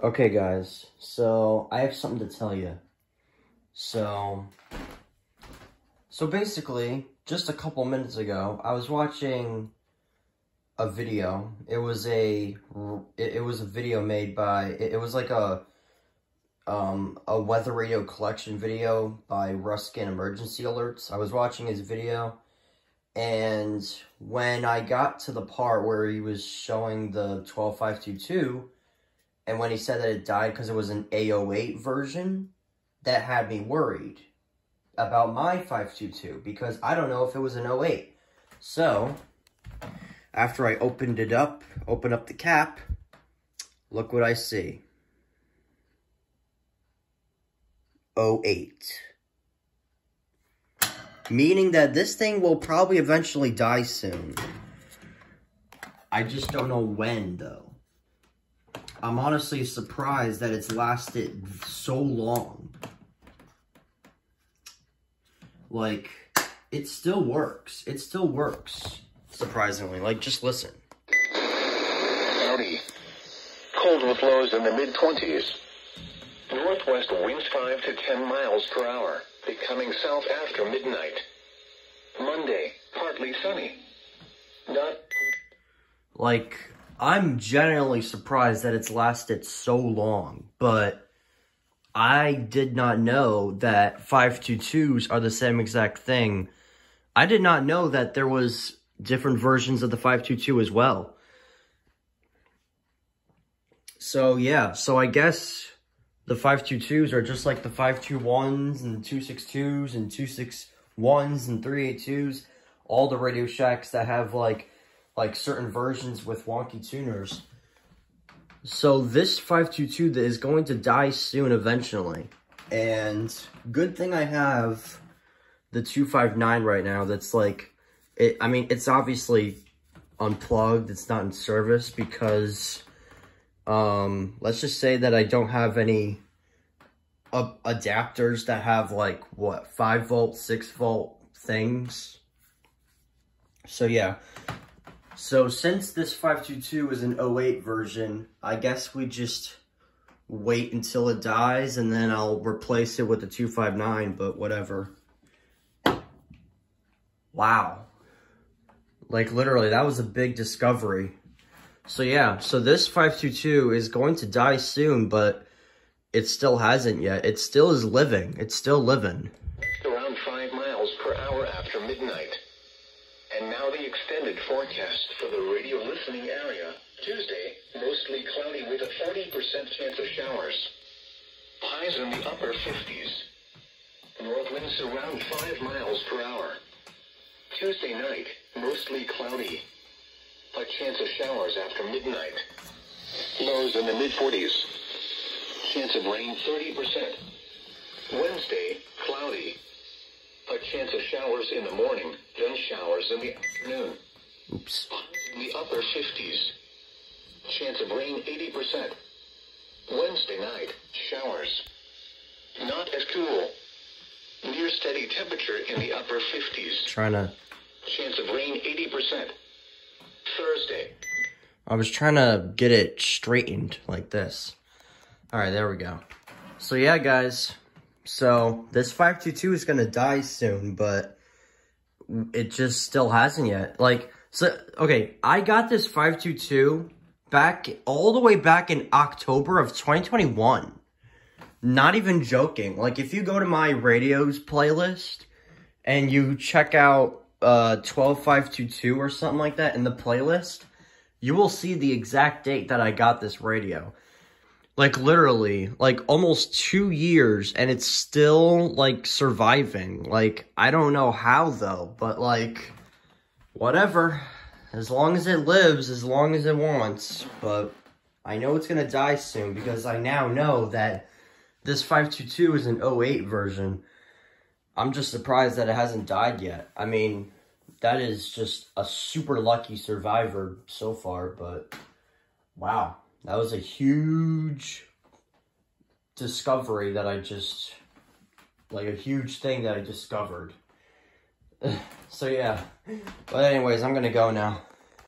Okay, guys, so I have something to tell you. So, so basically, just a couple minutes ago, I was watching a video. It was a, it, it was a video made by, it, it was like a, um, a weather radio collection video by Ruskin Emergency Alerts. I was watching his video, and when I got to the part where he was showing the 12522, and when he said that it died because it was an A08 version, that had me worried about my 522 because I don't know if it was an 08. So, after I opened it up, open up the cap, look what I see. 08. Meaning that this thing will probably eventually die soon. I just don't know when, though. I'm honestly surprised that it's lasted so long. Like, it still works. It still works, surprisingly. Like, just listen. Howdy. Cold with lows in the mid-20s. Northwest winds 5 to 10 miles per hour, becoming south after midnight. Monday, partly sunny. Not... Like, I'm genuinely surprised that it's lasted so long, but I did not know that 522s are the same exact thing. I did not know that there was different versions of the 522 as well. So yeah, so I guess the 522s are just like the 521s and the 262s and 261s and 382s. All the Radio Shacks that have like like certain versions with wonky tuners. So this 522 that is going to die soon eventually. And good thing I have the 259 right now that's like, it. I mean, it's obviously unplugged. It's not in service because, um, let's just say that I don't have any uh, adapters that have like, what, 5 volt, 6 volt things. So yeah, so since this 522 is an 08 version, I guess we just wait until it dies and then I'll replace it with the 259, but whatever. Wow. Like literally, that was a big discovery. So yeah, so this 522 is going to die soon, but it still hasn't yet. It still is living. It's still living. Around 5 miles per hour after midnight. And now the extended forecast for the radio listening area. Tuesday, mostly cloudy with a 40% chance of showers. Highs in the upper 50s. North winds around 5 miles per hour. Tuesday night, mostly cloudy. A chance of showers after midnight. Lows in the mid-40s. Chance of rain 30%. Wednesday, cloudy. A chance of showers in the morning, then showers in the afternoon. Oops. In the upper 50s. Chance of rain 80%. Wednesday night, showers. Not as cool. Near steady temperature in the upper 50s. Trying to... Chance of rain 80%. Thursday. I was trying to get it straightened like this. All right, there we go. So yeah, guys, so this 522 is going to die soon, but it just still hasn't yet. Like, so, okay, I got this 522 back all the way back in October of 2021. Not even joking. Like, if you go to my radios playlist and you check out uh 12522 or something like that in the playlist, you will see the exact date that I got this radio. Like literally, like almost two years and it's still like surviving. Like, I don't know how though, but like, whatever. As long as it lives, as long as it wants. But I know it's gonna die soon because I now know that this 522 is an 08 version. I'm just surprised that it hasn't died yet. I mean, that is just a super lucky survivor so far, but wow. That was a huge discovery that I just, like a huge thing that I discovered. so yeah, but anyways, I'm gonna go now.